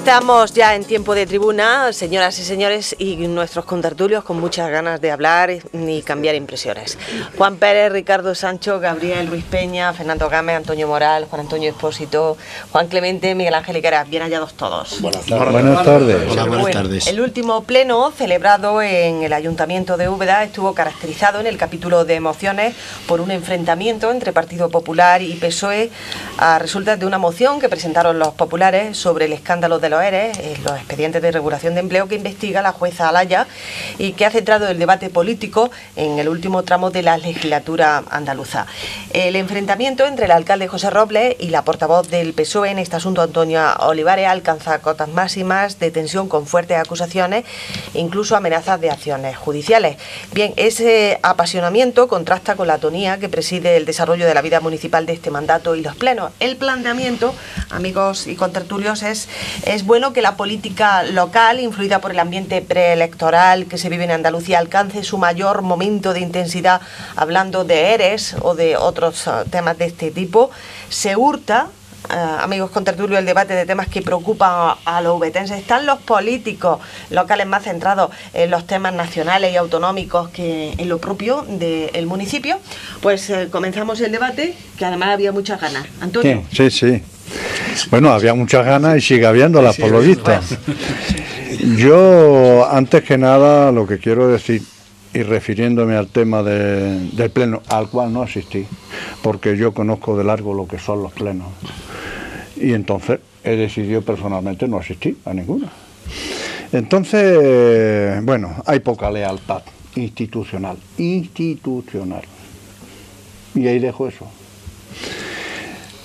Estamos ya en tiempo de tribuna, señoras y señores, y nuestros contertulios con muchas ganas de hablar y cambiar impresiones. Juan Pérez, Ricardo Sancho, Gabriel Ruiz Peña, Fernando Gámez, Antonio Moral, Juan Antonio Espósito, Juan Clemente, Miguel Ángel Icaras. Bien hallados todos. Buenas tardes. Buenas tardes. buenas tardes. El último pleno celebrado en el Ayuntamiento de Úbeda estuvo caracterizado en el capítulo de emociones por un enfrentamiento entre Partido Popular y PSOE a resultas de una moción que presentaron los populares sobre el escándalo de los ERES, los expedientes de regulación de empleo que investiga la jueza Alaya y que ha centrado el debate político en el último tramo de la legislatura andaluza. El enfrentamiento entre el alcalde José Robles y la portavoz del PSOE en este asunto, Antonia Olivares, alcanza cotas máximas de tensión con fuertes acusaciones incluso amenazas de acciones judiciales. Bien, ese apasionamiento contrasta con la tonía que preside el desarrollo de la vida municipal de este mandato y los plenos. El planteamiento, amigos y contertulios, es bueno que la política local, influida por el ambiente preelectoral que se vive en Andalucía, alcance su mayor momento de intensidad hablando de ERES o de otros eh, temas de este tipo. Se hurta eh, amigos con tertulio, el debate de temas que preocupan a, los ubetenses. ¿Están los políticos locales más centrados en los temas nacionales y autonómicos que en lo propio del municipio? Pues eh, comenzamos el debate, que además había muchas ganas. Antonio. Sí, sí. Bueno, había muchas ganas y sigue habiéndolas, por lo visto. Yo, antes que nada, lo que quiero decir, y refiriéndome al tema del pleno, al cual no asistí, porque yo conozco de largo lo que son los plenos. Y entonces he decidido personalmente no asistir a ninguna. Entonces, bueno, hay poca lealtad institucional, institucional. Y ahí dejo eso.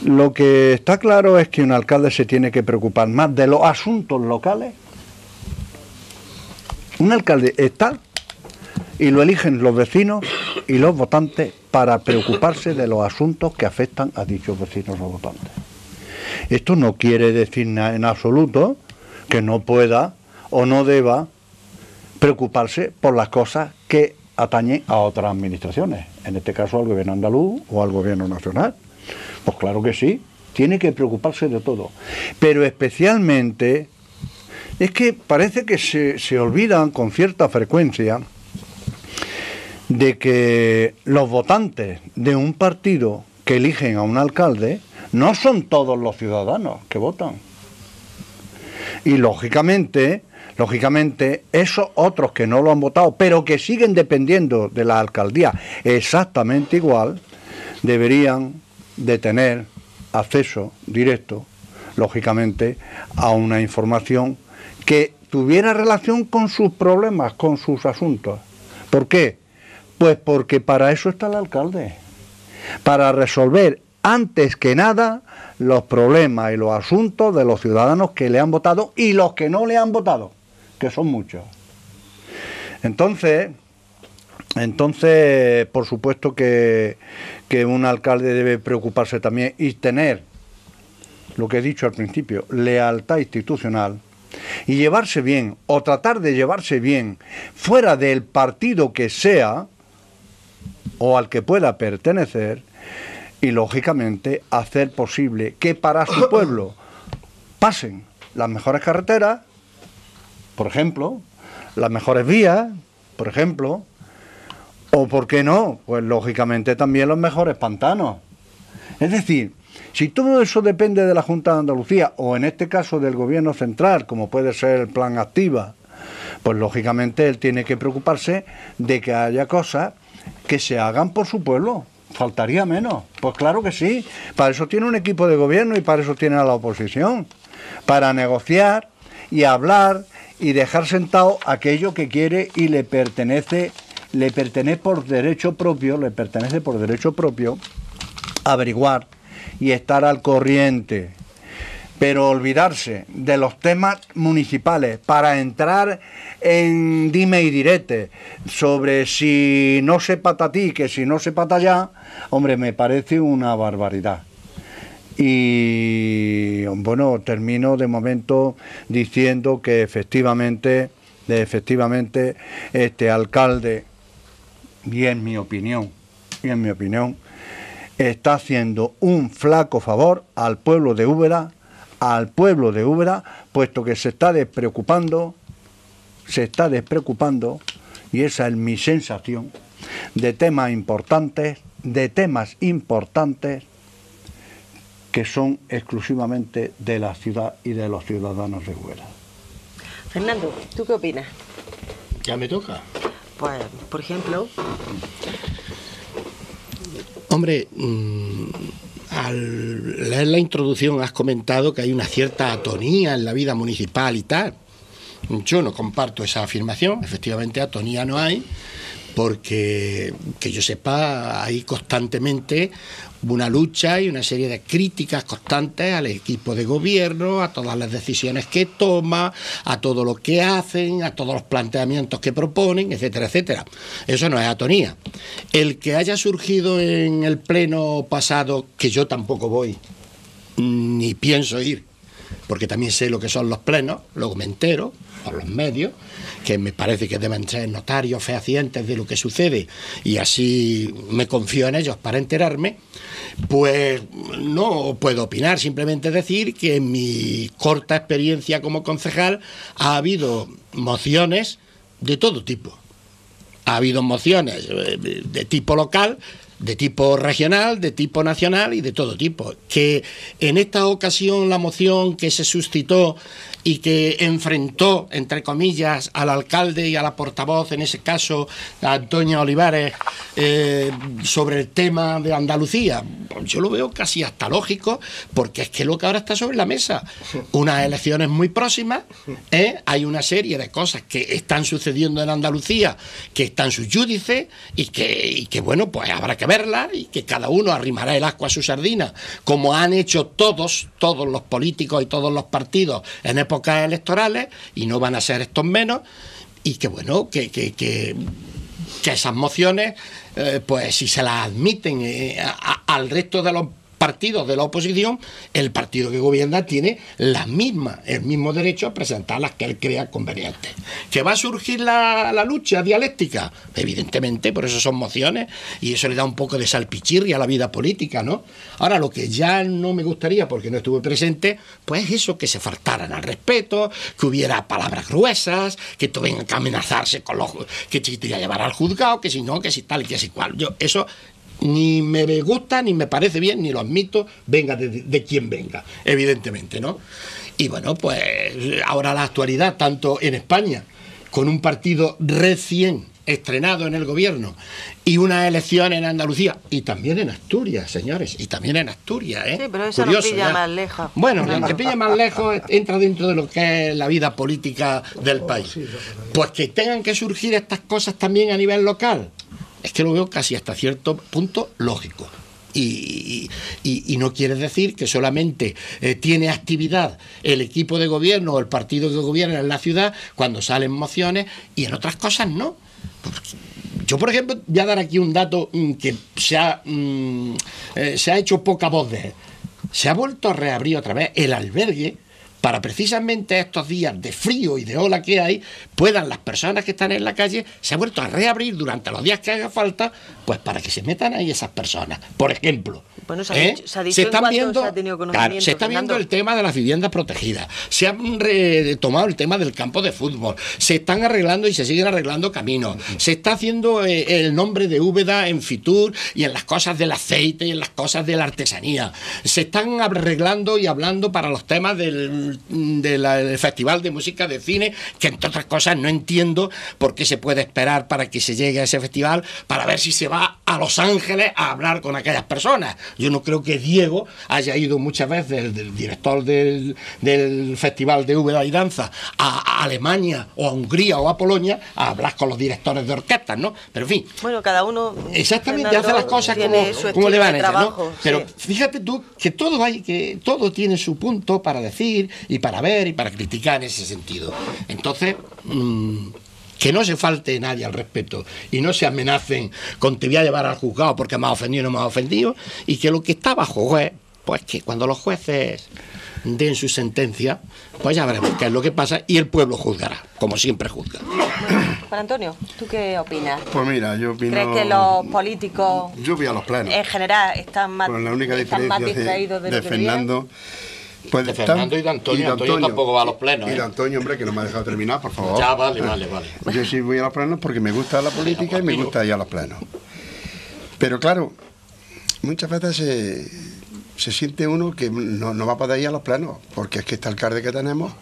Lo que está claro es que un alcalde se tiene que preocupar más de los asuntos locales. Un alcalde está y lo eligen los vecinos y los votantes para preocuparse de los asuntos que afectan a dichos vecinos o votantes. Esto no quiere decir en absoluto que no pueda o no deba preocuparse por las cosas que atañen a otras administraciones, en este caso al gobierno andaluz o al gobierno nacional. Pues claro que sí, tiene que preocuparse de todo. Pero especialmente es que parece que se, se olvidan con cierta frecuencia de que los votantes de un partido que eligen a un alcalde no son todos los ciudadanos que votan. Y lógicamente, lógicamente, esos otros que no lo han votado, pero que siguen dependiendo de la alcaldía exactamente igual, deberían de tener acceso directo, lógicamente, a una información que tuviera relación con sus problemas, con sus asuntos. ¿Por qué? Pues porque para eso está el alcalde, para resolver antes que nada los problemas y los asuntos de los ciudadanos que le han votado y los que no le han votado, que son muchos. Entonces, entonces, por supuesto que, un alcalde debe preocuparse también y tener, lo que he dicho al principio, lealtad institucional y llevarse bien o tratar de llevarse bien fuera del partido que sea o al que pueda pertenecer y lógicamente hacer posible que para su pueblo pasen las mejores carreteras, por ejemplo, las mejores vías, por ejemplo, o, ¿por qué no? Pues lógicamente también los mejores pantanos. Es decir, si todo eso depende de la Junta de Andalucía, o en este caso del Gobierno Central, como puede ser el Plan Activa, pues lógicamente él tiene que preocuparse de que haya cosas que se hagan por su pueblo. Faltaría menos. Pues claro que sí. Para eso tiene un equipo de gobierno y para eso tiene a la oposición. Para negociar y hablar y dejar sentado aquello que quiere y le pertenece le pertenece por derecho propio, le pertenece por derecho propio averiguar y estar al corriente pero olvidarse de los temas municipales para entrar en dime y direte sobre si no se ti, que si no se allá, hombre, me parece una barbaridad. Y bueno, termino de momento diciendo que efectivamente, efectivamente, este alcalde, y en mi opinión, y en mi opinión, está haciendo un flaco favor al pueblo de Úbeda al pueblo de Úbeda, puesto que se está despreocupando, se está despreocupando, y esa es mi sensación, de temas importantes, de temas importantes que son exclusivamente de la ciudad y de los ciudadanos de Úbeda. Fernando, ¿tú qué opinas? Ya me toca. Pues, por ejemplo... Hombre, mm, al leer la introducción has comentado que hay una cierta atonía en la vida municipal y tal. Yo no comparto esa afirmación, efectivamente atonía no hay, porque que yo sepa hay constantemente una lucha y una serie de críticas constantes al equipo de gobierno, a todas las decisiones que toma, a todo lo que hacen, a todos los planteamientos que proponen, etcétera, etcétera. Eso no es atonía. El que haya surgido en el pleno pasado, que yo tampoco voy, ni pienso ir, porque también sé lo que son los plenos, luego me entero por los medios, que me parece que deben ser notarios fehacientes de lo que sucede y así me confío en ellos para enterarme, pues no puedo opinar, simplemente decir que en mi corta experiencia como concejal ha habido mociones de todo tipo. Ha habido mociones eh, de tipo local, de tipo regional, de tipo nacional y de todo tipo. Que en esta ocasión la moción que se suscitó y que enfrentó, entre comillas, al alcalde y a la portavoz, en ese caso a Antonio Olivares, eh, sobre el tema de Andalucía. Yo lo veo casi hasta lógico, porque es que lo que ahora está sobre la mesa, unas elecciones muy próximas, ¿eh? hay una serie de cosas que están sucediendo en Andalucía, que están sus yúdices y que, y que, bueno, pues habrá que verlas y que cada uno arrimará el asco a su sardina, como han hecho todos, todos los políticos y todos los partidos en época electorales y no van a ser estos menos. Y que bueno, que, que, que, esas mociones, eh, pues si se las admiten eh, al resto de los partidos de la oposición, el partido que gobierna tiene la misma, el mismo derecho a presentar las que él crea convenientes. ¿Que va a surgir la, lucha dialéctica? Evidentemente, por eso son mociones y eso le da un poco de salpichirri a la vida política, ¿no? Ahora, lo que ya no me gustaría, porque no estuve presente, pues eso, que se faltaran al respeto, que hubiera palabras gruesas, que tuvieran que amenazarse con los... que te llevar al juzgado, que si no, que si tal que si cual. Yo, eso ni me gusta, ni me parece bien, ni lo admito, venga de, quien venga, evidentemente, ¿no? Y bueno, pues ahora la actualidad, tanto en España, con un partido recién estrenado en el gobierno y una elección en Andalucía y también en Asturias, señores, y también en Asturias, ¿eh? Sí, pero eso Curioso, pilla más lejos. Bueno, lo que pilla más lejos entra dentro de lo que es la vida política del país. Pues que tengan que surgir estas cosas también a nivel local es que lo veo casi hasta cierto punto lógico. Y, no quiere decir que solamente eh, tiene actividad el equipo de gobierno o el partido que gobierna en la ciudad cuando salen mociones y en otras cosas no. Yo, por ejemplo, voy a dar aquí un dato mm, que se ha, mm, eh, se ha hecho poca voz de él. Se ha vuelto a reabrir otra vez el albergue para precisamente estos días de frío y de ola que hay, puedan las personas que están en la calle, se ha vuelto a reabrir durante los días que haga falta, pues para que se metan ahí esas personas. Por ejemplo, bueno, se, ha ¿eh? dicho, se, están viendo, se, se está viendo el tema de las viviendas protegidas, se ha retomado el tema del campo de fútbol, se están arreglando y se siguen arreglando caminos, se está haciendo eh, el nombre de Úbeda en Fitur y en las cosas del aceite y en las cosas de la artesanía, se están arreglando y hablando para los temas del del Festival de Música de Cine, que entre otras cosas no entiendo por qué se puede esperar para que se llegue a ese festival para ver si se va a Los Ángeles a hablar con aquellas personas. Yo no creo que Diego haya ido muchas veces, el, del director del, del Festival de Úbeda y Danza, a, a Alemania o a Hungría o a Polonia a hablar con los directores de orquestas, ¿no? Pero en fin, Bueno, cada uno. Exactamente, Fernando, hace las cosas como, como le van a ¿no? Pero sí. fíjate tú que todo hay que todo tiene su punto para decir y para ver y para criticar en ese sentido. Entonces, mm, que no se falte nadie al respeto y no se amenacen con te voy a llevar al juzgado porque me ha ofendido o no me ha ofendido y que lo que está bajo juez, pues que cuando los jueces den su sentencia, pues ya veremos qué es lo que pasa y el pueblo juzgará, como siempre juzga. Juan Antonio, ¿tú qué opinas? Pues mira, yo opino... ¿Crees que los políticos Yo voy a los plenos. en general están más, Con la única están más diferencia distraídos de, de, de que Fernando... De están- Fernando y de Antonio. Antonio tampoco va a los plenos, Y ¿eh? de Antonio, hombre, que no me ha dejado terminar, por favor. Ya, vale, vale, vale. Yo sí voy a los plenos porque me gusta la política y me gusta ir a los plenos. Pero claro, muchas veces se, se siente uno que no, no va a poder ir a los plenos, porque es que este alcalde que tenemos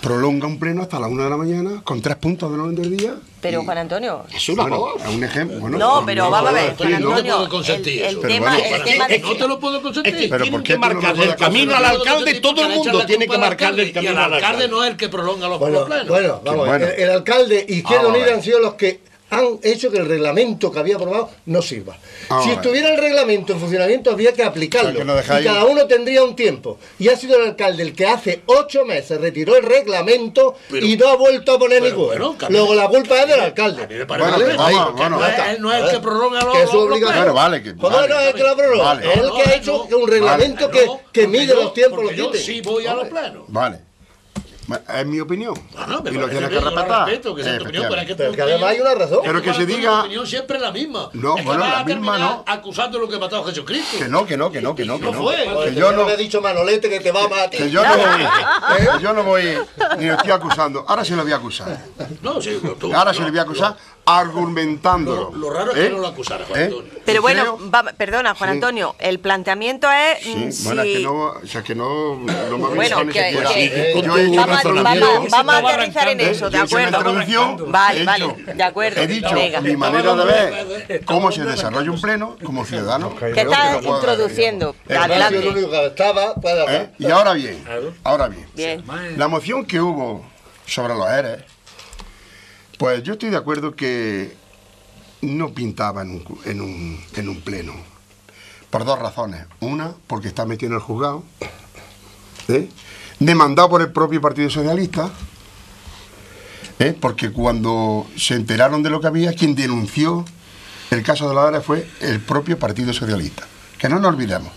prolonga un pleno hasta las una de la mañana con tres puntos del orden del día. Pero y- Juan Antonio, Es una bueno, voz. es un ejemplo. Bueno, no, pero vamos a ver, Juan ¿no? no te Antonio, puedo consentir el, el tema, bueno, el tema de No te lo puedo consentir. Es que Pero tienen ¿por qué no puedes el camino al alcalde, todo el mundo tiene que marcarle el camino al al alcalde alcalde. no es el que prolonga los, plenos. bueno, vamos, bueno. El, el alcalde y Izquierda Unida han sido los que han hecho que el reglamento que había aprobado no sirva. Vamos si estuviera el reglamento en funcionamiento habría que aplicarlo. O sea, que no y cada uno tendría un tiempo. Y ha sido el alcalde el que hace ocho meses retiró el reglamento Pero- y no ha vuelto a poner pero ninguno. Luego la culpa es del A mí alcalde. no es, él no es el que prolonga los, Que es obligatorio. plenos. Bueno, vale, que- Pues vale. no, es que lo prorroga. Vale. Es el No, que ha hecho no. un reglamento que, que mide los tiempos, los yo sí voy a los plenos. Vale. Bueno, Es mi opinión. Bueno, me y lo tienes que respetar. respeto, que sea tu opinión, pero es que Pero que opinión- además hay una razón. Pero que para se diga- opinión siempre es la misma. No, es que bueno, la a misma terminar no. acusando lo que mató a Jesucristo. Que no, que no, que no, que no, que No no. fue. Que que yo no no, me ha dicho Manolete que te va a matar. que yo no voy, que yo no voy, ni lo estoy acusando. Ahora se lo voy a acusar. No, sí. Ahora se no, le voy a acusar argumentándolo. Lo, lo raro es que no lo acusara, Juan ¿Eh? Antonio. Pero bueno, creo- va- perdona, Juan Sí. Antonio, el planteamiento es Sí, mm, bueno, es si- que no, o sea, que no, no me Bueno, que- que- Eh, una vamos, vamos, vamos a aterrizar en arrancando, eso, ¿de acuerdo? introducción, Vale, he vale, de acuerdo. He dicho Venga. mi manera de ver cómo se desarrolla un pleno como ciudadano. que estás introduciendo. Eh, Adelante. único que estaba, puede hablar. ¿Eh? Y ahora bien, ahora bien. Bien. La moción que hubo sobre los ERES, pues yo estoy de acuerdo que no pintaba en un, en un, en un pleno. Por dos razones. Una, porque está metido en el juzgado, ¿eh? demandado por el propio Partido Socialista, ¿eh? porque cuando se enteraron de lo que había, quien denunció el caso de la ERES fue el propio Partido Socialista. Que no nos olvidemos.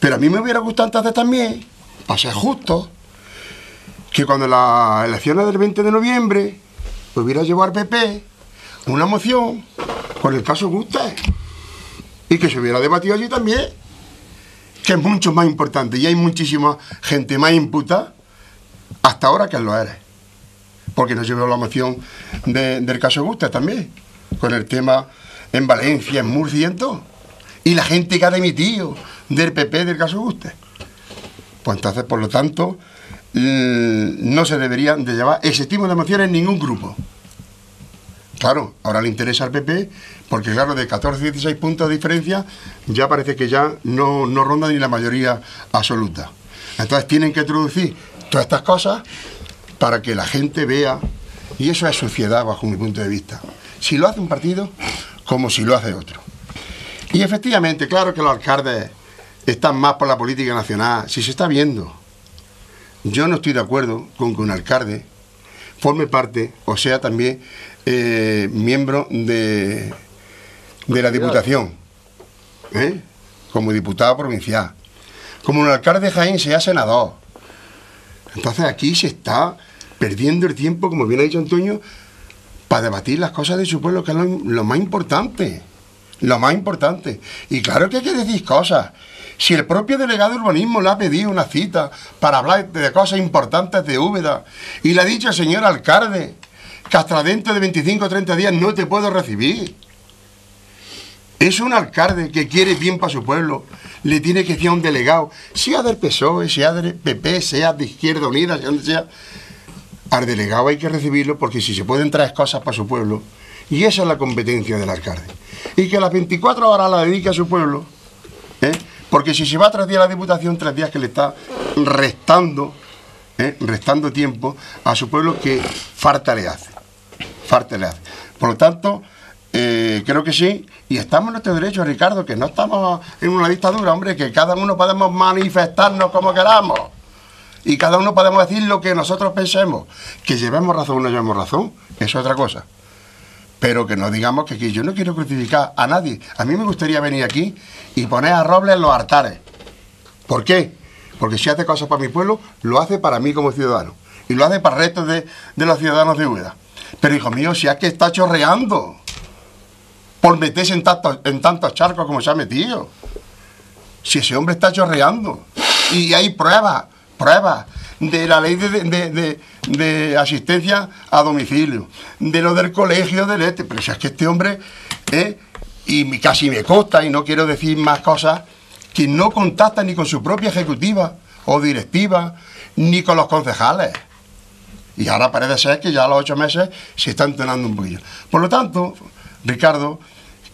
Pero a mí me hubiera gustado entonces también, para ser justo, que cuando las elecciones del 20 de noviembre hubiera llevado al PP una moción con el caso Gustave y que se hubiera debatido allí también, que es mucho más importante y hay muchísima gente más imputada hasta ahora que lo eres. Porque no llevó la moción de- del caso Gustave también, con el tema en Valencia, en Murcia y en todo. Y la gente que ha dimitido del PP del caso Gustave. Pues entonces, por lo tanto, no se deberían de llevar ese tipo de mociones en ningún grupo. Claro, ahora le interesa al PP, porque claro, de 14 a 16 puntos de diferencia, ya parece que ya no, no ronda ni la mayoría absoluta. Entonces tienen que introducir todas estas cosas para que la gente vea, y eso es suciedad bajo mi punto de vista, si lo hace un partido como si lo hace otro. Y efectivamente, claro que los alcaldes están más por la política nacional, si se está viendo. Yo no estoy de acuerdo con que un alcalde forme parte, o sea también eh, miembro de, de la Diputación, ¿eh? como diputado provincial. Como un alcalde de Jaén sea senador. Entonces aquí se está perdiendo el tiempo, como bien ha dicho Antonio, para debatir las cosas de su pueblo, que es lo, lo más importante. Lo más importante. Y claro que hay que decir cosas. Si el propio delegado de urbanismo le ha pedido una cita para hablar de cosas importantes de Úbeda y le ha dicho al señor alcalde que hasta dentro de 25 o 30 días no te puedo recibir. Es un alcalde que quiere bien para su pueblo. Le tiene que decir a un delegado, sea del PSOE, sea del PP, sea de Izquierda Unida, sea donde sea, al delegado hay que recibirlo porque si se pueden traer cosas para su pueblo, y esa es la competencia del alcalde. Y que las 24 horas la dedique a su pueblo, ¿eh? Porque si se va tres días a la Diputación, tres días que le está restando, ¿eh? restando tiempo a su pueblo que falta le hace. Falta le hace. Por lo tanto, eh, creo que sí, y estamos en nuestro derecho, Ricardo, que no estamos en una dictadura, hombre, que cada uno podemos manifestarnos como queramos. Y cada uno podemos decir lo que nosotros pensemos. Que llevemos razón o no llevemos razón, eso es otra cosa. Pero que no digamos que aquí yo no quiero crucificar a nadie. A mí me gustaría venir aquí y poner a Robles en los altares. ¿Por qué? Porque si hace cosas para mi pueblo, lo hace para mí como ciudadano. Y lo hace para el resto de, los ciudadanos de Úbeda. Pero hijo mío, si es que está chorreando por meterse en tantos, en tantos charcos como se ha metido. Si ese hombre está chorreando. Y hay pruebas, pruebas de la ley de- de asistencia a domicilio, de lo del colegio del este. Pero si es que este hombre, ¿eh? y casi me consta, y no quiero decir más cosas, que no contacta ni con su propia ejecutiva o directiva, ni con los concejales. Y ahora parece ser que ya a los ocho meses se está entonando un poquillo. Por lo tanto, Ricardo,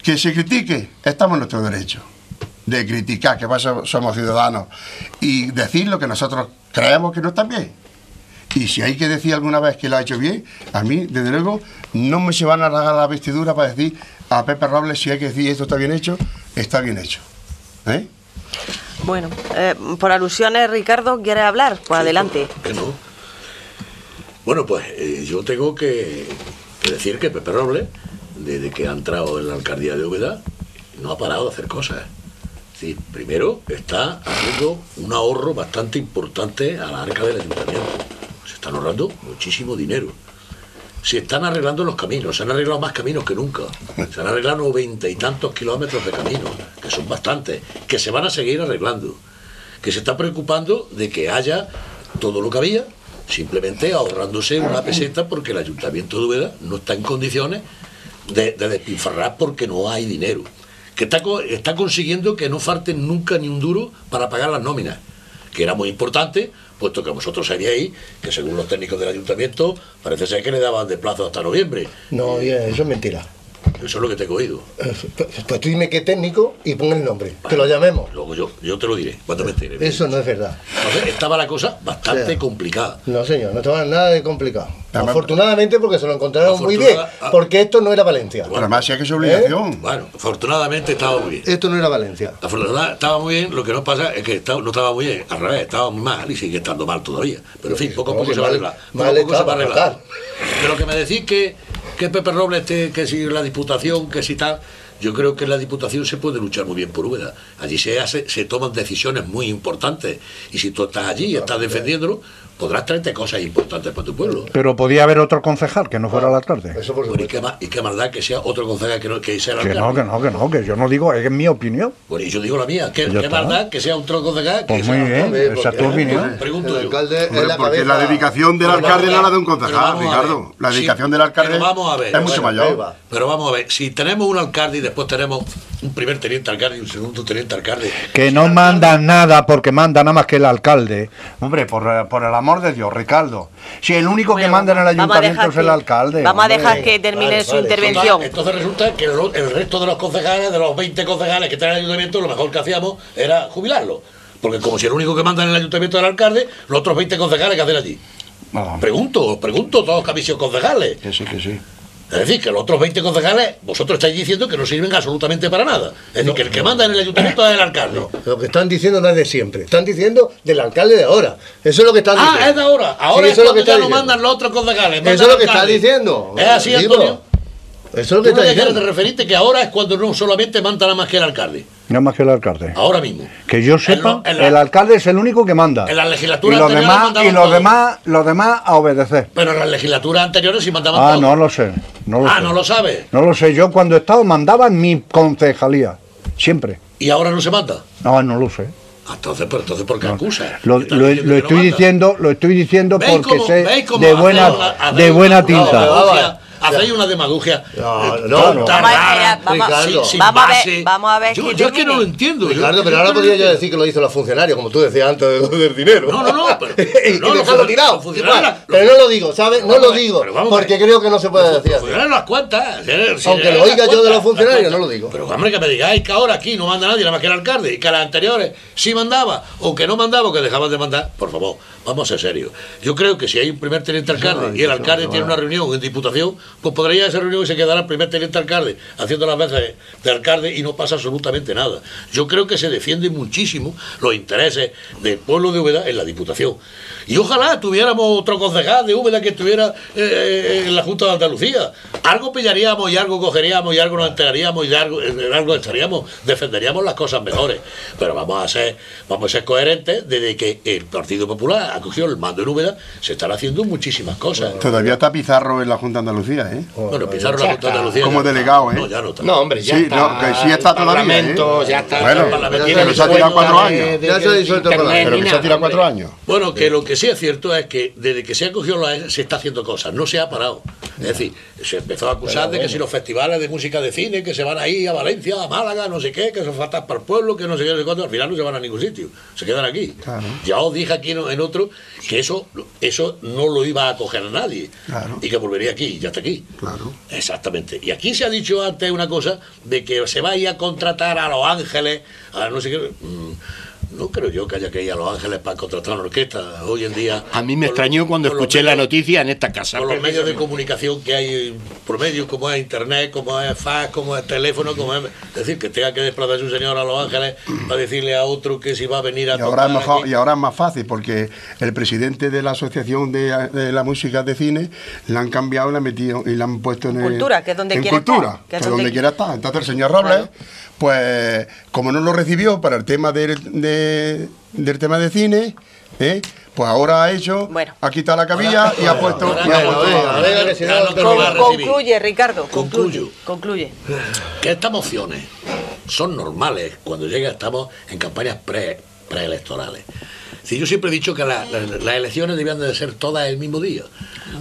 que se critique, estamos en nuestro derecho de criticar, que pasa, somos ciudadanos, y decir lo que nosotros creemos que no está bien. Y si hay que decir alguna vez que lo ha hecho bien, a mí, desde luego, no me se van a rasgar la vestidura para decir a Pepe Robles si hay que decir esto está bien hecho, está bien hecho. ¿Eh? Bueno, eh, por alusiones, Ricardo, ¿quiere hablar? Pues adelante. ¿Por qué no? Bueno, pues eh, yo tengo que, que decir que Pepe Robles, desde que ha entrado en la alcaldía de Úbeda, no ha parado de hacer cosas. Sí, primero está haciendo un ahorro bastante importante a la arca del ayuntamiento. Se están ahorrando muchísimo dinero. Se están arreglando los caminos, se han arreglado más caminos que nunca. Se han arreglado noventa y tantos kilómetros de caminos, que son bastantes, que se van a seguir arreglando. Que se está preocupando de que haya todo lo que había, simplemente ahorrándose una peseta porque el ayuntamiento de Úbeda no está en condiciones de, de porque no hay dinero. Que está, está consiguiendo que no falten nunca ni un duro para pagar las nóminas, que era muy importante, puesto que vosotros sabíais que según los técnicos del ayuntamiento parece ser que le daban de plazo hasta noviembre. No, eso es mentira. Eso es lo que tengo oído. Eh, Pues pues tú dime qué técnico y pon el nombre, que lo llamemos. Luego yo, yo te lo diré cuando me entere. Eso no es verdad. Entonces estaba la cosa bastante complicada. No, señor, no estaba nada de complicado. Además- Afortunadamente porque se lo encontraron muy bien, porque esto no era Valencia. Pero además, si es que es obligación. Bueno, afortunadamente estaba muy bien. Esto no era Valencia. Afortunadamente estaba muy bien, lo que no pasa es que estaba- no estaba muy bien, al revés, estaba muy mal y sigue estando mal todavía. Pero en fin, poco a poco se va a arreglar. Poco a poco se va a arreglar. Pero que me decís que, que Pepe Robles, esté- que si la Diputación, que si tal, yo creo que en la Diputación se puede luchar muy bien por Úbeda. Allí se, hace, se toman decisiones muy importantes y si tú estás allí y estás defendiéndolo, podrás traerte cosas importantes para tu pueblo. Pero podía haber otro concejal que no fuera el alcalde. Eso por Bueno, ¿y, supuesto. qué más, ¿Y qué maldad que sea otro concejal que, no, que sea el Que no, que no, que no, que yo no digo, es mi opinión. Bueno, y yo digo la mía, ¿qué, está. maldad que sea otro concejal que Pues sea muy el bien, alcalde? esa es tu opinión. Pregunto El yo. alcalde es Hombre, la porque cabeza. la dedicación del Pero alcalde no la de un concejal, Ricardo. La Sí, dedicación del alcalde pero vamos a ver, es mucho bueno, mayor. Pero vamos a ver, si tenemos un alcalde y después tenemos un primer teniente alcalde y un segundo teniente alcalde. Que no mandan nada porque manda nada más que el alcalde. Hombre, por, por el amor de Dios, Ricardo. Si el único que manda en el ayuntamiento es el alcalde. Vamos a dejar que termine Vale, su vale. intervención. Entonces resulta que el, el resto de los concejales, de los 20 concejales que están en el ayuntamiento, lo mejor que hacíamos era jubilarlos. Porque como si el único que manda en el ayuntamiento era el alcalde, los otros 20 concejales que hacen allí. Ah, Pregunto, pregunto todos los que habéis sido concejales. que sí, que sí. Es decir, que los otros 20 concejales, vosotros estáis diciendo que no sirven absolutamente para nada. Es decir, que el que manda en el ayuntamiento es el alcalde. Lo que están diciendo no es de siempre. Están diciendo del alcalde de ahora. Eso es lo que están Ah, diciendo. es de ahora. Ahora Sí, es eso cuando está ya no diciendo. mandan los otros concejales. Eso es lo que está diciendo. Es así, Antonio. Eso es lo que no diciendo. referirte que ahora es cuando no solamente manda nada más que el alcalde. Nada más que el alcalde. Ahora mismo. Que yo sepa, el alcalde es el único que manda. En la legislatura y los anterior demás, y los demás, los demás a obedecer. Pero en las legislaturas anteriores sí mandaban Ah, todos. no lo sé. No lo ah, sé. no lo sabes. No lo sé. Yo cuando he estado mandaba en mi concejalía. Siempre. Y ahora no se manda. No, no lo sé. Ah, Entonces, pero entonces ¿por qué acusas? Lo, Estás lo- no estoy manda. diciendo, lo estoy diciendo ¿Veis porque cómo- sé de buena, de buena tinta. Hacéis una demagogia No, eh, no, tonta, no. Vamos a ver, rara, vamos- Ricardo. sin- sin vamos a ver, base. vamos a ver Yo, que yo es que no lo entiendo. yo- Ricardo, pero ahora podría yo decir que lo hizo los funcionarios, como tú decías antes de del dinero. No, no, no, pero- y no, dejarlo tirado. pero no lo digo, ¿sabes? No lo digo, porque creo que no se puede decir así. Las cuentas. eh, Aunque lo oiga yo de los funcionarios, no lo digo. Pero hombre, que me digáis que ahora aquí no manda nadie, nada más que el alcalde, y que a las anteriores sí mandaba, o que no mandaba, o que dejaban de mandar, por favor, vamos a ser serios. Yo creo que si hay un primer teniente alcalde y el alcalde tiene una reunión en diputación, pues podría ir a esa reunión y se quedará el primer teniente alcalde haciendo las veces de alcalde y no pasa absolutamente nada. Yo creo que se defienden muchísimo los intereses del pueblo de Úbeda en la diputación. Y ojalá tuviéramos otro concejal de Úbeda que estuviera eh, en la Junta de Andalucía. Algo pillaríamos y algo cogeríamos y algo nos enteraríamos y de algo, de algo estaríamos, defenderíamos las cosas mejores. Pero vamos a ser, vamos a ser coherentes desde que el Partido Popular ha cogido el mando en Úbeda, se están haciendo muchísimas cosas. Todavía está Pizarro en la Junta de Andalucía, ¿eh? Bueno, Pizarro la Junta de Andalucía. Como delegado, ¿eh? No, ya no está. No, hombre, ya Sí, está. no, que sí está el todavía, Parlamento, ¿eh? ya está. Bueno, el Parlamento ya tiene se ha tirado cuatro años. Ya se ha disuelto el internet Parlamento. Pero que se ha tirado cuatro años. Bueno, que lo que sí es cierto es que desde que se ha cogido la ESA se está haciendo cosas, no se ha parado. Es decir, se empezó a acusar de que si los festivales de música de cine, que se van ahí a Valencia, a Málaga, no sé qué, que son faltas para el pueblo, que no sé qué, no sé cuánto, al final no se van a ningún sitio, se quedan aquí. Claro. Ya os dije aquí en, en que eso, eso no lo iba a coger a nadie Claro. y que volvería aquí, y ya está aquí. Claro. Exactamente. Y aquí se ha dicho antes una cosa de que se vaya a contratar a Los Ángeles, a no sé qué. mm, No creo yo que haya que ir a Los Ángeles para contratar una orquesta hoy en día. A mí me extrañó cuando escuché la noticia en esta casa. Con los medios de comunicación que hay por medios, como es internet, como es fax, como es teléfono, como es. Es decir, que tenga que desplazarse un señor a Los Ángeles para decirle a otro que si va a venir a Y ahora, es tocar mejor- aquí. y ahora es más fácil porque el presidente de la Asociación de, de la Música de Cine le han cambiado han metido y le han puesto en el- Cultura, que es donde en quiere cultura, estar, que es donde- donde quiera estar. Entonces el señor Robles. Pues como no lo recibió para el tema del, de- del tema de cine, ¿eh? pues ahora ha hecho, Bueno. ha quitado la cabilla y ha puesto... concluye, Ricardo. Concluye. Concluyo. Concluye. que estas mociones son normales cuando llega estamos en campañas pre, preelectorales. Si yo siempre he dicho que la- la- las elecciones debían de ser todas el mismo día.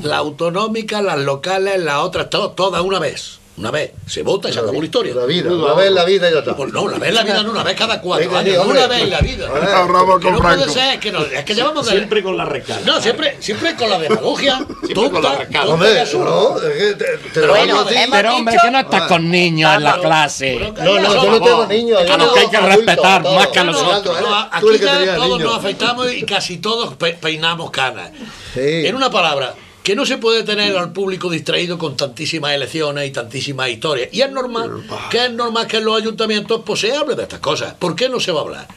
Las autonómicas, las locales, las otras, todo- todas una vez. Una vez. Se vota y se acabó la historia. La vida, una vez en la vida y ya está. Pues no, una vez en la vida no, una vez cada cuatro sí, años, hombre. una vez en la vida. Ahorramos Que con no puede Franco. ser, que no, es que llevamos de- Siempre con la recarga. No, siempre, siempre con la demagogia. tonta, con la Hombre, no, es que te, te lo Bueno, Pero hombre, que no estás con niños en la clase. Pero No, no, yo no tengo niños. A los que hay que respetar más que a No, nosotros. aquí ya todos nos afeitamos y casi todos pe- peinamos canas. En una palabra, que no se puede tener al público distraído con tantísimas elecciones y tantísimas historias. Y es normal, que es normal que en los ayuntamientos pues, se hable de estas cosas. ¿Por qué no se va a hablar?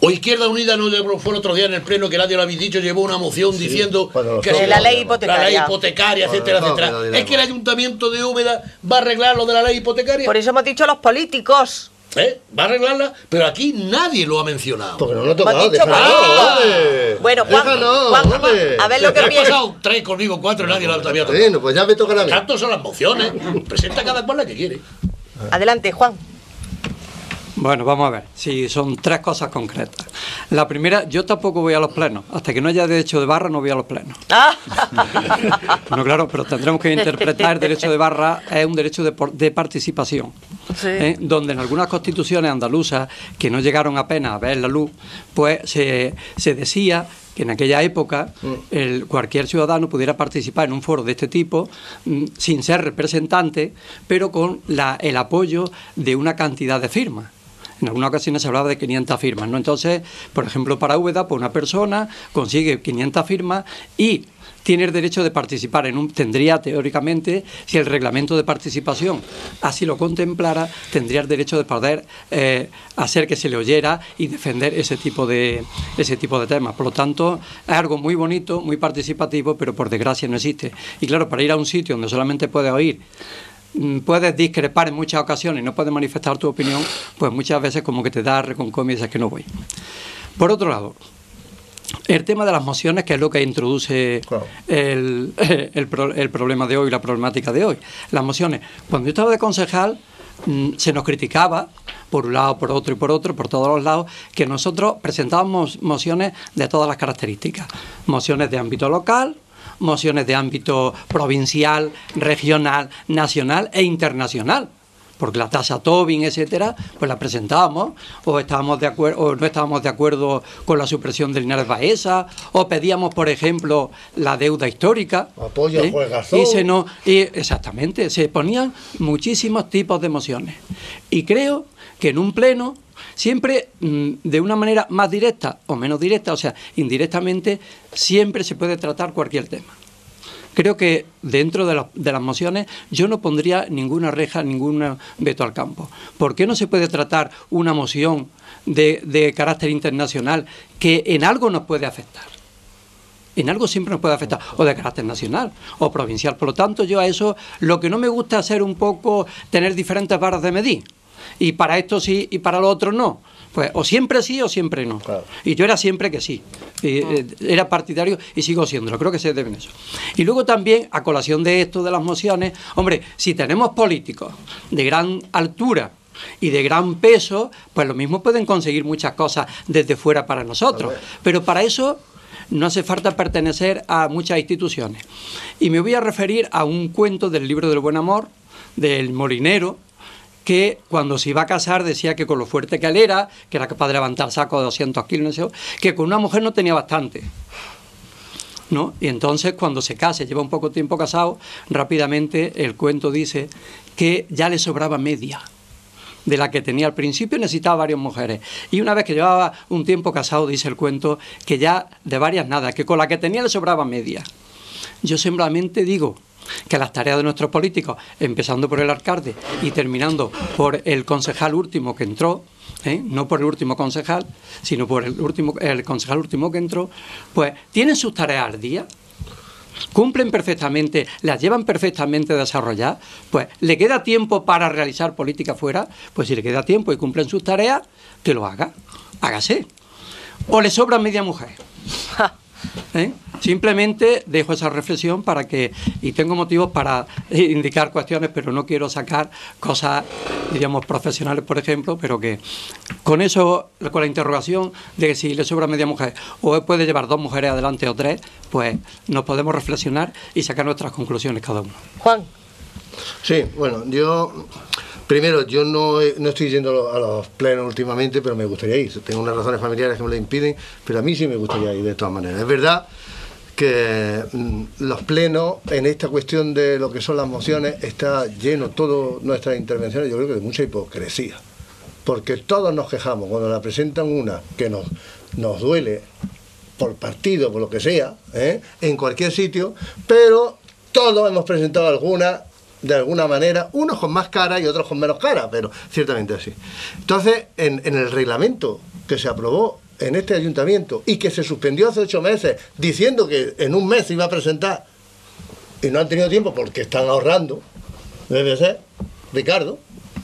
O Izquierda Unida no llevó- fue el otro día en el pleno que nadie lo había dicho, llevó una moción diciendo que De la ley La hipotecaria. ley hipotecaria, etcétera, etcétera. Es que el ayuntamiento de Úbeda va a arreglar lo de la ley hipotecaria. Por eso hemos dicho los políticos. ¿Eh? Va a arreglarla, pero aquí nadie lo ha mencionado. Porque no lo he tocado, dicho déjalo, hombre. Bueno, Juan, Déjalo, Juan, hombre. a ver lo que viene. pasado tres conmigo, cuatro, y nadie lo había tocado. Bueno, pues ya me toca a mí. Tanto son las mociones. Presenta cada cual la que quiere. Adelante, Juan. Bueno, vamos a ver, si son tres cosas concretas. La primera, yo tampoco voy a los plenos. Hasta que no haya derecho de barra, no voy a los plenos. Ah. Bueno, claro, pero tendremos que interpretar el derecho de barra es un derecho de, por- de participación. Sí. ¿eh? Donde en algunas constituciones andaluzas, que no llegaron apenas a ver la luz, pues se, se decía que en aquella época el, cualquier ciudadano pudiera participar en un foro de este tipo mm, sin ser representante, pero con la- el apoyo de una cantidad de firmas. En algunas ocasiones se hablaba de 500 firmas, ¿no? Entonces, por ejemplo, para Úbeda, pues una persona consigue 500 firmas y tiene el derecho de participar en un tendría teóricamente si el reglamento de participación así lo contemplara tendría el derecho de poder eh, hacer que se le oyera y defender ese tipo de ese tipo de temas por lo tanto es algo muy bonito muy participativo pero por desgracia no existe y claro para ir a un sitio donde solamente puedes oír puedes discrepar en muchas ocasiones y no puedes manifestar tu opinión, pues muchas veces como que te da reconcomio y dices que no voy. Por otro lado, el tema de las mociones, que es lo que introduce Claro. el, el el problema de hoy, la problemática de hoy. Las mociones. Cuando yo estaba de concejal, mm, se nos criticaba, por un lado, por otro y por otro, por todos los lados, que nosotros presentábamos mociones de todas las características. Mociones de ámbito local, mociones de ámbito provincial, regional, nacional e internacional porque la tasa Tobin, etcétera, pues la presentábamos, o estábamos de acuerdo, o no estábamos de acuerdo con la supresión del Linares Baeza, o pedíamos, por ejemplo, la deuda histórica. Apoyo ¿eh? Y se nos, y exactamente, se ponían muchísimos tipos de mociones. Y creo que en un pleno siempre mm, de una manera más directa o menos directa, o sea, indirectamente, siempre se puede tratar cualquier tema. Creo que dentro de, la- de las mociones yo no pondría ninguna reja, ningún veto al campo. ¿Por qué no se puede tratar una moción de, carácter internacional que en algo nos puede afectar? En algo siempre nos puede afectar, o de carácter nacional o provincial. Por lo tanto, yo a eso lo que no me gusta ser un poco tener diferentes varas de medir. Y para esto sí y para lo otro no. Pues o siempre sí o siempre no. Claro. Y yo era siempre que sí. Y, eh, era partidario y sigo siéndolo. Creo que se debe en eso. Y luego también, a colación de esto, de las mociones, hombre, si tenemos políticos de gran altura y de gran peso, pues lo mismo pueden conseguir muchas cosas desde fuera para nosotros. Pero para eso no hace falta pertenecer a muchas instituciones. Y me voy a referir a un cuento del libro del buen amor, del molinero, que cuando se iba a casar decía que con lo fuerte que él era, que era capaz de levantar saco de 200 kilos, que con una mujer no tenía bastante. ¿No? Y entonces cuando se case, lleva un poco tiempo casado, rápidamente el cuento dice que ya le sobraba media de la que tenía al principio necesitaba varias mujeres. Y una vez que llevaba un tiempo casado, dice el cuento, que ya de varias nada, que con la que tenía le sobraba media. Yo simplemente digo que las tareas de nuestros políticos, empezando por el alcalde y terminando por el concejal último que entró, ¿eh? no por el último concejal, sino por el, último, el concejal último que entró, pues tienen sus tareas al día, cumplen perfectamente, las llevan perfectamente desarrolladas, pues le queda tiempo para realizar política fuera, pues si le queda tiempo y cumplen sus tareas, que lo haga, hágase. O le sobra media mujer. ¿Eh? Simplemente dejo esa reflexión para que, y tengo motivos para indicar cuestiones, pero no quiero sacar cosas, diríamos, profesionales, por ejemplo, pero que con eso, con la interrogación de que si le sobra media mujer o puede llevar dos mujeres adelante o tres, pues nos podemos reflexionar y sacar nuestras conclusiones cada uno. Juan, Sí, bueno, yo primero yo no, no estoy yendo a los, a los plenos últimamente, pero me gustaría ir. Tengo unas razones familiares que me lo impiden, pero a mí sí me gustaría ir de todas maneras. Es verdad que mm, los plenos en esta cuestión de lo que son las mociones está lleno todo nuestras intervenciones, yo creo que de mucha hipocresía. Porque todos nos quejamos cuando la presentan una que nos, nos duele por partido, por lo que sea, ¿eh? en cualquier sitio, pero todos hemos presentado alguna de alguna manera, unos con más cara y otros con menos cara, pero ciertamente así. Entonces, en, el reglamento que se aprobó en este ayuntamiento y que se suspendió hace ocho meses, diciendo que en un mes se iba a presentar, y no han tenido tiempo porque están ahorrando, debe ser, Ricardo,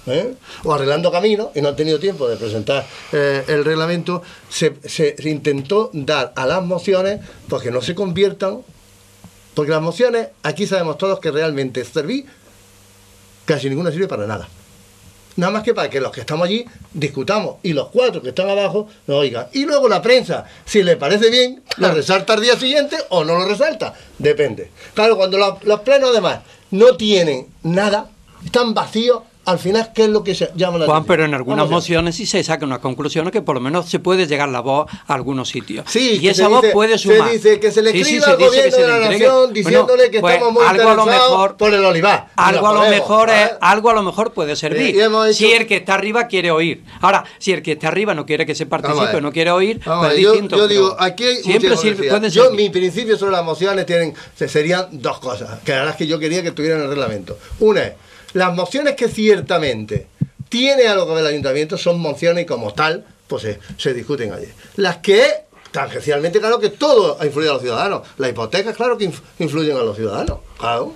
¿eh? o arreglando caminos, y no han tenido tiempo de presentar eh, el reglamento, se, se- se intentó dar a las mociones porque no se conviertan, porque las mociones, aquí sabemos todos que realmente servir, casi ninguna sirve para nada. Nada más que para que los que estamos allí discutamos y los cuatro que están abajo nos oigan. Y luego la prensa, si le parece bien, lo resalta al día siguiente o no lo resalta. Depende. Claro, cuando los, los plenos además no tienen nada, están vacíos, al final, ¿qué es lo que se llama la Juan, atención? pero en algunas mociones sí se sacan unas conclusiones que por lo menos se puede llegar la voz a algunos sitios. Sí, y esa se voz dice- puede se sumar. dice que se le Sí, sí, escriba se al gobierno se de la nación diciéndole que pues, estamos muy algo a lo mejor por el olivar. Algo lo a lo mejor es, algo a lo mejor puede servir. hecho- Si el que está arriba quiere oír. Ahora, si el que está arriba no quiere que se participe, no quiere oír, pues es yo, distinto. yo pero digo, aquí hay siempre sirve- pueden Yo, mi principio sobre las mociones tienen, se- serían dos cosas, que eran las que yo quería que estuvieran en el reglamento. Una es, las mociones que ciertamente tiene algo que ver el ayuntamiento son mociones y como tal, pues se, se discuten allí. Las que tangencialmente, claro que todo ha influido a los ciudadanos. Las hipotecas, claro que inf- influyen a los ciudadanos, claro.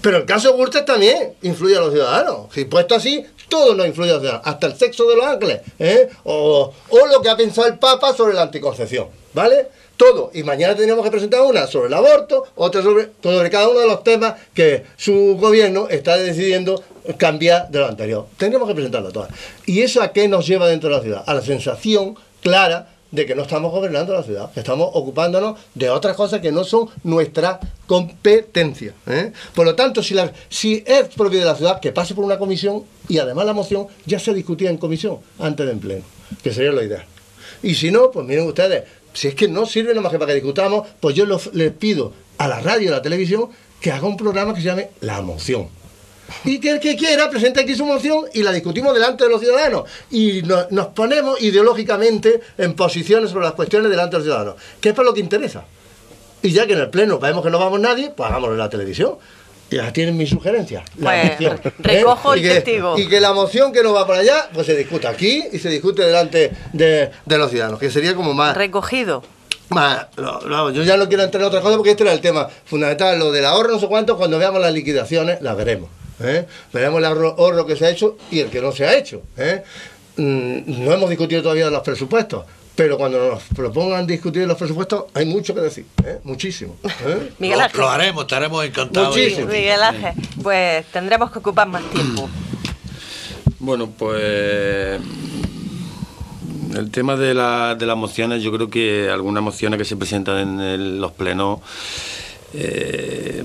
Pero el caso Gürtel también influye a los ciudadanos. Si puesto así, todo nos influye. Hasta el sexo de los ángeles. ¿eh? O, o lo que ha pensado el Papa sobre la anticoncepción. ¿Vale? Todo. Y mañana tendríamos que presentar una sobre el aborto, otra sobre, sobre cada uno de los temas que su gobierno está decidiendo cambiar de lo anterior. Tendríamos que presentarlo todas. ¿Y eso a qué nos lleva dentro de la ciudad? A la sensación clara de que no estamos gobernando la ciudad, que estamos ocupándonos de otras cosas que no son nuestra competencia. ¿eh? Por lo tanto, si, es propio de la ciudad, que pase por una comisión y además la moción ya se discutía en comisión antes de en pleno, que sería lo ideal. Y si no, pues miren ustedes, si es que no sirve nada más que para que discutamos, pues yo les pido a la radio y a la televisión que haga un programa que se llame La Moción. Y que el que quiera presente aquí su moción y la discutimos delante de los ciudadanos. Y no- nos ponemos ideológicamente en posiciones sobre las cuestiones delante de los ciudadanos, que es para lo que interesa. Y ya que en el Pleno vemos que no vamos nadie, pues hagámoslo en la televisión. Ya tienen mi sugerencia. La Pues, moción, recojo el y que, testigo. Y que la moción que no va para allá, pues se discuta aquí y se discute delante de, de los ciudadanos, que sería como más... Recogido. No, no, yo ya no quiero entrar en otra cosa porque este era el tema fundamental. Lo del ahorro, no sé cuánto, cuando veamos las liquidaciones, las veremos. ¿Eh? Veremos el ahorro, que se ha hecho y el que no se ha hecho. ¿eh? Mm, No hemos discutido todavía los presupuestos, pero cuando nos propongan discutir los presupuestos, hay mucho que decir, ¿eh? muchísimo. ¿eh? Miguel lo, Ángel. lo haremos, estaremos encantados. Muchísimo. Miguel Ángel, pues tendremos que ocupar más tiempo. Bueno, pues el tema de, la- de las mociones, yo creo que algunas mociones que se presentan en el- los plenos, eh,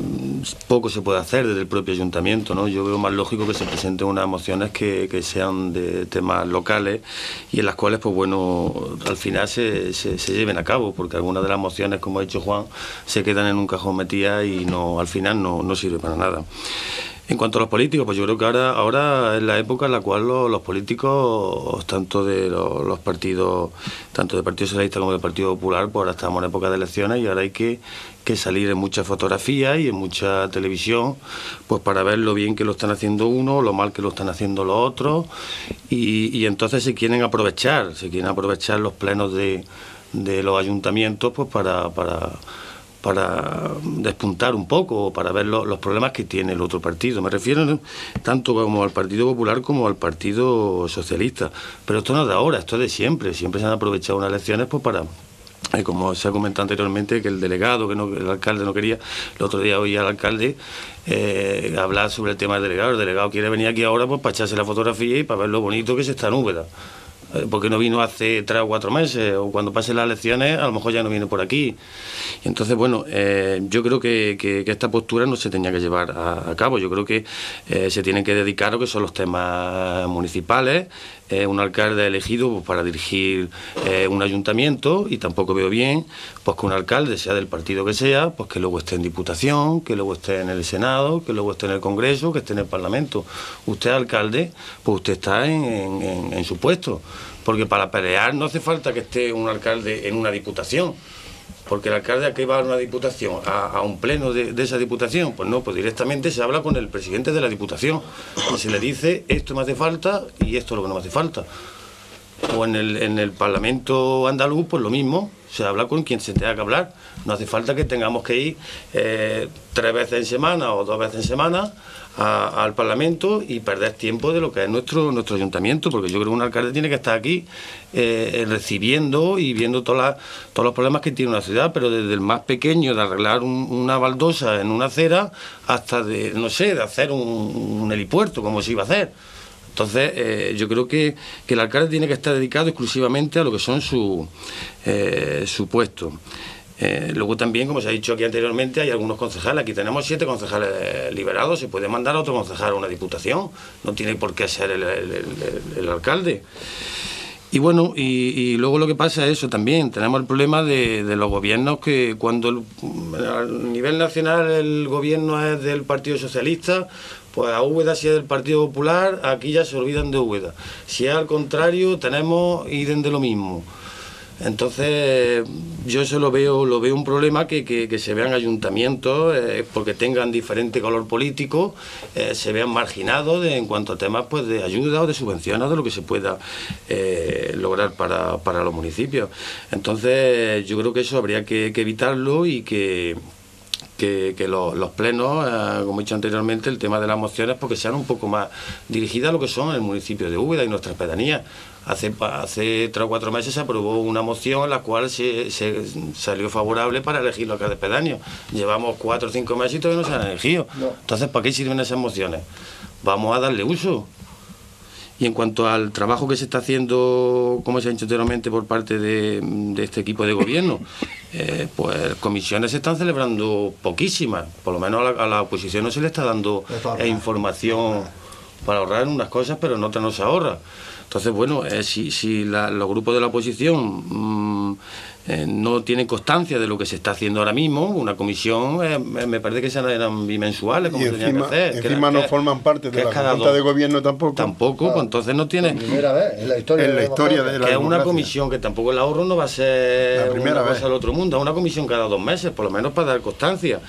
poco se puede hacer desde el propio ayuntamiento, ¿no? Yo veo más lógico que se presenten unas mociones que, que sean de temas locales y en las cuales, pues bueno, al final se, se- lleven a cabo, porque algunas de las mociones, como ha dicho Juan, se quedan en un cajón metidas y no, al final no, no sirve para nada. En cuanto a los políticos, pues yo creo que ahora, ahora es la época en la cual lo- los, políticos, tanto de lo- los, partidos, tanto del Partido Socialista como del Partido Popular, pues ahora estamos en época de elecciones y ahora hay que, que salir en muchas fotografías y en mucha televisión, pues para ver lo bien que lo están haciendo uno, lo mal que lo están haciendo los otros, y, y entonces se quieren aprovechar, se quieren aprovechar los plenos de, de los ayuntamientos, pues para, para para despuntar un poco, para ver lo- los problemas que tiene el otro partido. Me refiero tanto como al Partido Popular como al Partido Socialista. Pero esto no es de ahora, esto es de siempre. Siempre se han aprovechado unas elecciones pues para eh, como se ha comentado anteriormente, que el delegado, que no, el alcalde no quería, el otro día oí al alcalde eh, hablar sobre el tema del delegado. El delegado quiere venir aquí ahora pues para echarse la fotografía y para ver lo bonito que se está en Úbeda. Eh, porque no vino hace tres o cuatro meses, o cuando pasen las elecciones, a lo mejor ya no viene por aquí. Entonces, bueno, eh, yo creo que, que- esta postura no se tenía que llevar a, a cabo. Yo creo que eh, se tienen que dedicar a lo que son los temas municipales, eh, un alcalde elegido pues, para dirigir eh, un ayuntamiento, y tampoco veo bien pues que un alcalde, sea del partido que sea, pues que luego esté en Diputación, que luego esté en el Senado, que luego esté en el Congreso, que esté en el Parlamento. Usted, alcalde, pues usted está en, en- en- en su puesto. Porque para pelear no hace falta que esté un alcalde en una diputación. Porque el alcalde a qué va a una diputación, a, un pleno de, de esa diputación. Pues no, pues directamente se habla con el presidente de la diputación. Y se le dice, esto me hace falta y esto es lo que no me hace falta. O en el, en el Parlamento andaluz, pues lo mismo, se habla con quien se tenga que hablar. No hace falta que tengamos que ir eh, tres veces en semana o dos veces en semana a- al Parlamento y perder tiempo de lo que es nuestro, nuestro ayuntamiento, porque yo creo que un alcalde tiene que estar aquí eh, recibiendo y viendo todas todos los problemas que tiene una ciudad, pero desde el más pequeño, de arreglar un- una baldosa en una acera, hasta de, no sé, de hacer un, helipuerto, como se iba a hacer. Entonces, eh, yo creo que, que el alcalde tiene que estar dedicado exclusivamente a lo que son su, eh, su puesto. Eh, luego también, como se ha dicho aquí anteriormente, hay algunos concejales. Aquí tenemos siete concejales liberados. Se puede mandar a otro concejal a una diputación. No tiene por qué ser el, alcalde. Y bueno, y, luego lo que pasa es eso también. Tenemos el problema de, los gobiernos que cuando a nivel nacional el gobierno es del Partido Socialista, pues a Úbeda si es del Partido Popular, aquí ya se olvidan de Úbeda. Si es al contrario, tenemos idem de lo mismo. Entonces, yo eso lo veo, lo veo un problema que, que- que se vean ayuntamientos, eh, porque tengan diferente color político, eh, se vean marginados de- en cuanto a temas pues, de ayuda o de subvenciones, de lo que se pueda eh, lograr para, para los municipios. Entonces, yo creo que eso habría que, que evitarlo y que que, que los, los plenos, eh, como he dicho anteriormente, el tema de las mociones, porque sean un poco más dirigidas a lo que son el municipio de Úbeda y nuestras pedanías. Hace, hace tres o cuatro meses se aprobó una moción en la cual se, se salió favorable para elegir los alcaldes pedáneos. Llevamos cuatro o cinco meses y todavía no se han elegido. Entonces, ¿para qué sirven esas mociones? Vamos a darle uso. Y en cuanto al trabajo que se está haciendo, como se ha dicho anteriormente, por parte de, de este equipo de gobierno, eh, pues comisiones se están celebrando poquísimas. Por lo menos a la, a la oposición no se le está dando eh, información para ahorrar en unas cosas, pero en otras no se ahorra. Entonces, bueno, eh, si, si la- los grupos de la oposición mm, eh, no tienen constancia de lo que se está haciendo ahora mismo, una comisión, eh, me parece que esas eran bimensuales, como Y se encima, que hacer. que encima era- no que- forman parte de la Junta dos. de Gobierno tampoco. Tampoco, pues entonces no tiene... Primera vez en la historia. En la historia de la que es una comisión que tampoco el ahorro no va a ser La primera una cosa vez. del otro mundo, es una comisión cada dos meses, por lo menos para dar constancia.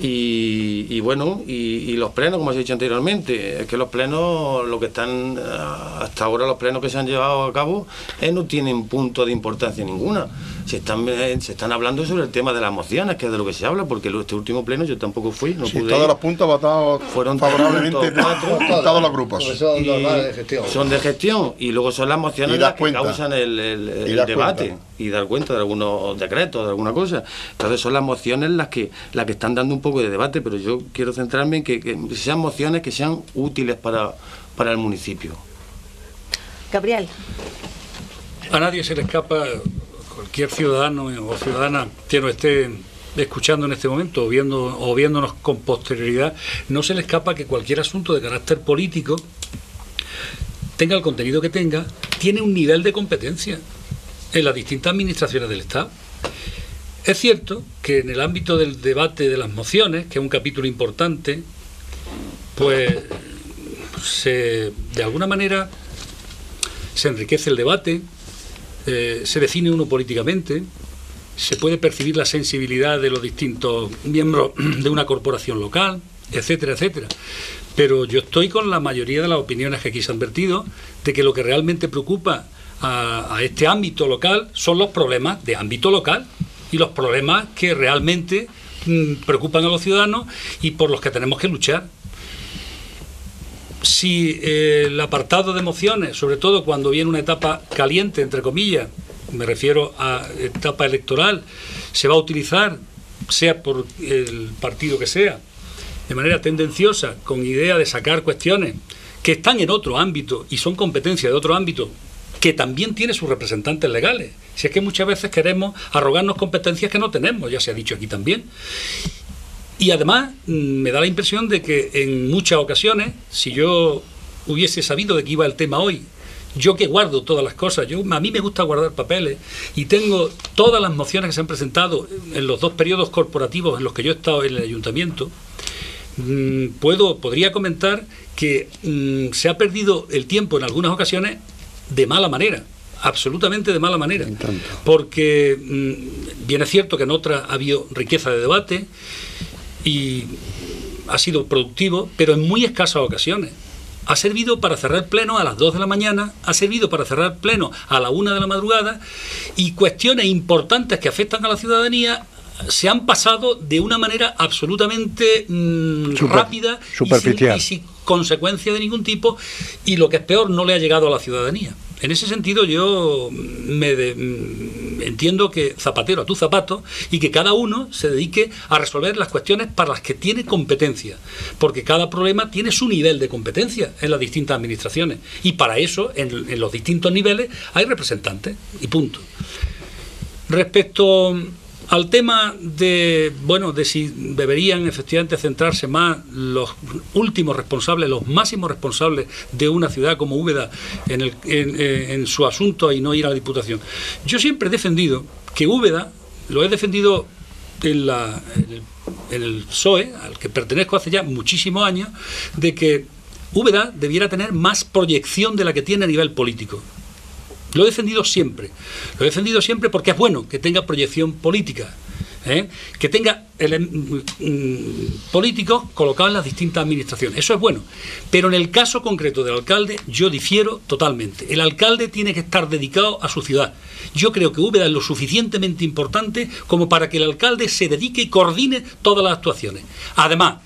Y, y bueno, y, y los plenos, como os he dicho anteriormente, es que los plenos, lo que están eh, hasta ahora, los plenos que se han llevado a cabo, eh, no tienen punto de importancia ninguna. Se están, eh, se están hablando sobre el tema de las mociones, que es de lo que se habla, porque este último pleno yo tampoco fui, no Sí, pude ir. los puntos votados Fueron favorablemente cuatro. en todos los grupos. Son de gestión. Son de gestión y luego son las mociones las que causan el, debate cuenta. y dar cuenta de algunos decretos, de alguna cosa. Entonces son las mociones las que las que están dando un poco de debate, pero yo quiero centrarme en que, que sean mociones que sean útiles para, para el municipio. Gabriel. A nadie se le escapa, cualquier ciudadano o ciudadana que nos esté escuchando en este momento o, viendo, o viéndonos con posterioridad, no se le escapa que cualquier asunto de carácter político, tenga el contenido que tenga, tiene un nivel de competencia en las distintas administraciones del Estado. Es cierto que en el ámbito del debate de las mociones, que es un capítulo importante, pues se, de alguna manera se enriquece el debate, eh, se define uno políticamente, se puede percibir la sensibilidad de los distintos miembros de una corporación local, etcétera, etcétera. Pero yo estoy con la mayoría de las opiniones que aquí se han vertido de que lo que realmente preocupa a, este ámbito local son los problemas de ámbito local y los problemas que realmente mm, preocupan a los ciudadanos y por los que tenemos que luchar si eh, el apartado de emociones, sobre todo cuando viene una etapa caliente, entre comillas, me refiero a etapa electoral, se va a utilizar, sea por el partido que sea, de manera tendenciosa, con idea de sacar cuestiones que están en otro ámbito y son competencia de otro ámbito, que también tiene sus representantes legales. Si es que muchas veces queremos arrogarnos competencias que no tenemos, ya se ha dicho aquí también. Y además mm, me da la impresión de que en muchas ocasiones, si yo hubiese sabido de qué iba el tema hoy, yo que guardo todas las cosas, yo a mí me gusta guardar papeles y tengo todas las mociones que se han presentado en los dos periodos corporativos en los que yo he estado en el ayuntamiento, mm, puedo podría comentar que mm, se ha perdido el tiempo en algunas ocasiones de mala manera absolutamente de mala manera. Porque mm, bien es cierto que en otras ha habido riqueza de debate y ha sido productivo, pero en muy escasas ocasiones. Ha servido para cerrar pleno a las 2 de la mañana, ha servido para cerrar pleno a la 1 de la madrugada y cuestiones importantes que afectan a la ciudadanía se han pasado de una manera absolutamente mm, Super- rápida y sin- superficial. y sin consecuencia de ningún tipo y lo que es peor no le ha llegado a la ciudadanía. En ese sentido yo me entiendo que zapatero a tu zapato y que cada uno se dedique a resolver las cuestiones para las que tiene competencia, porque cada problema tiene su nivel de competencia en las distintas administraciones y para eso en los distintos niveles hay representantes y punto. Respecto al tema de, bueno, de si deberían efectivamente centrarse más los últimos responsables, los máximos responsables de una ciudad como Úbeda en, el- en- eh, su asunto y no ir a la Diputación. Yo siempre he defendido que Úbeda, lo he defendido en, la, en, el, el PSOE, al que pertenezco hace ya muchísimos años, de que Úbeda debiera tener más proyección de la que tiene a nivel político. Lo he defendido siempre. Lo he defendido siempre porque es bueno que tenga proyección política. ¿eh? Que tenga mm, mm, políticos colocados en las distintas administraciones. Eso es bueno. Pero en el caso concreto del alcalde, yo difiero totalmente. El alcalde tiene que estar dedicado a su ciudad. Yo creo que Úbeda es lo suficientemente importante como para que el alcalde se dedique y coordine todas las actuaciones. Además,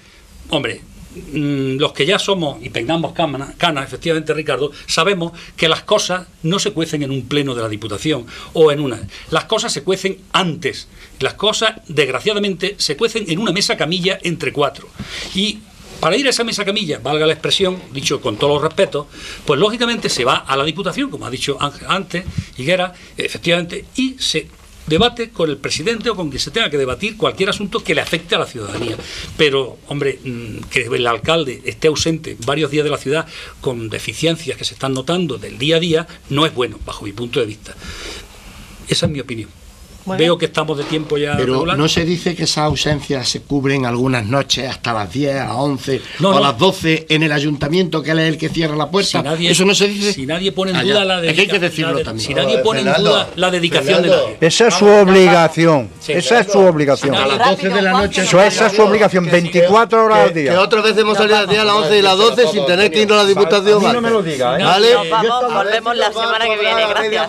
hombre, mm, los que ya somos y peinamos canas, efectivamente, Ricardo, sabemos que las cosas no se cuecen en un pleno de la Diputación o en una. Las cosas se cuecen antes. Las cosas, desgraciadamente, se cuecen en una mesa camilla entre cuatro. Y para ir a esa mesa camilla, valga la expresión, dicho con todos los respetos, pues lógicamente se va a la Diputación, como ha dicho antes, Higuera, efectivamente, y se debate con el presidente o con quien se tenga que debatir cualquier asunto que le afecte a la ciudadanía. Pero, hombre, mm, que el alcalde esté ausente varios días de la ciudad con deficiencias que se están notando del día a día, no es bueno, bajo mi punto de vista. Esa es mi opinión. Muy Veo que estamos de tiempo ya. Pero regular. no se dice que esas ausencias se cubren algunas noches hasta las 10, a las 11 No, o a no. las 12 en el ayuntamiento que él es el que cierra la puerta. Si nadie, Eso no se dice. Si nadie pone en ya. duda la Es que hay que dedica- decirlo la de- también. Si nadie pone en Fernando, duda la dedicación de Fernando. nadie. Esa es su obligación. Sí. Esa es su obligación. A las 12 de la noche. Eso, esa es su obligación, 24 horas al Que, que día. otras veces hemos salido a las 10, a las 11 y las 12 sin tener que irnos a la Diputación. no me lo diga, ¿eh? ¿Vale? Nos vamos, volvemos la semana que viene. Gracias.